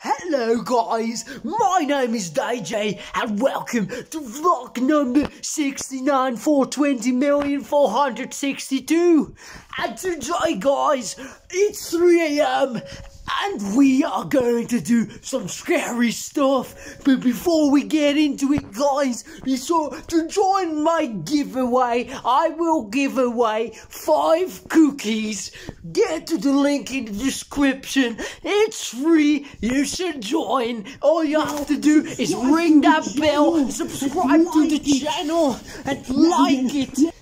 Hello guys, my name is DJ and welcome to vlog number 69 for 20,462 and today guys, it's 3am and we are going to do some scary stuff. But before we get into it, guys, be sure to join my giveaway. I will give away five cookies. Get to the link in the description. It's free. You should join. All you have to do is ring that bell, subscribe to the channel, and like it.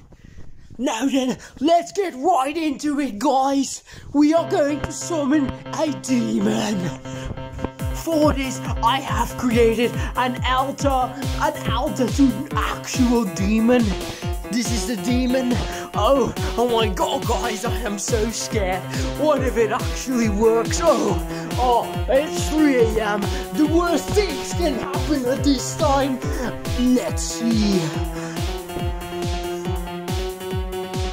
Now then, let's get right into it, guys. We are going to summon a demon. For this, I have created an altar, an altar to an actual demon. This is the demon. Oh, oh my god, guys, I am so scared. What if it actually works? Oh, oh, it's 3 a.m. The worst things can happen at this time. Let's see.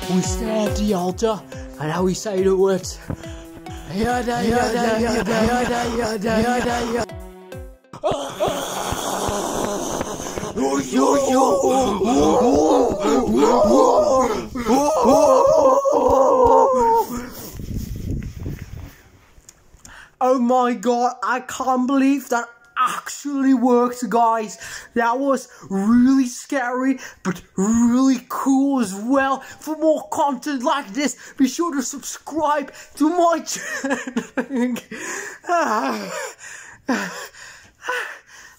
We stare at the altar and how we say the words. Yada yada yada yada yada yada yada. Yo yo yo. Oh my god, I can't believe that actually worked, guys. That was really scary, but really cool as well. For more content like this, be sure to subscribe to my channel.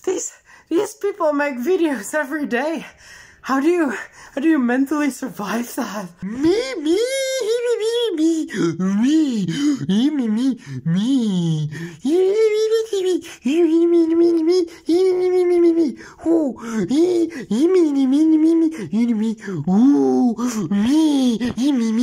these, these people make videos every day. How do you, how do you mentally survive that? Me, me, me, me, me, me, me, me, me, me, 意味にみにみみ、いにみ、おー、みー、いみみ。